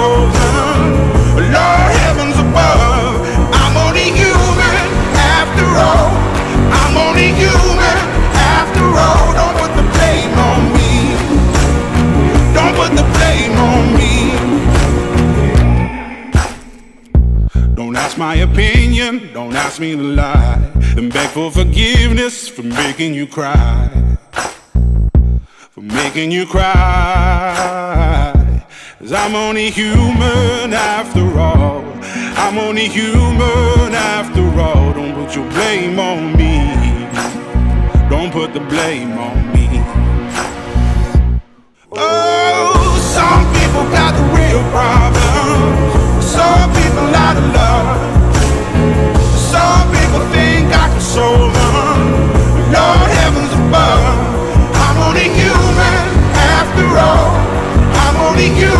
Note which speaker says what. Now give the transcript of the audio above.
Speaker 1: Lord heavens above. I'm only human after all. I'm only human after all. Don't put the blame on me. Don't put the blame on me. Don't ask my opinion, don't ask me to lie. And beg for forgiveness for making you cry. For making you cry. Cause I'm only human after all. I'm only human after all. Don't put your blame on me. Don't put the blame on me. Oh, some people got the real problems. Some people out of love. Some people think I can solve them. Lord heavens above. I'm only human after all. I'm only human